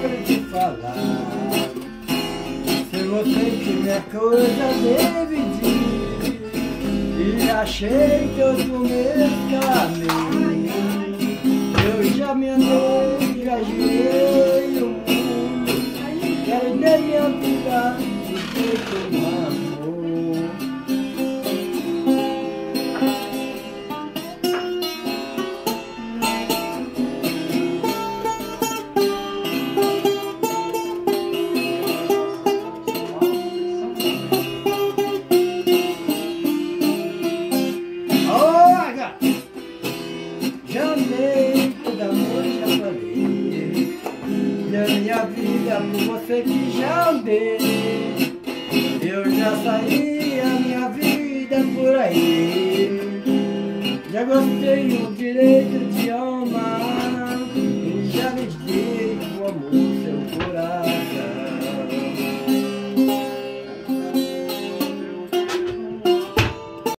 para te falar. Se você tiver coisa dividir, e achei o meu caminho, eu já me andei, já girei o mundo, quero nem minha vida minha vida por você que já andei. Eu já saí a minha vida por aí. Já gostei o direito de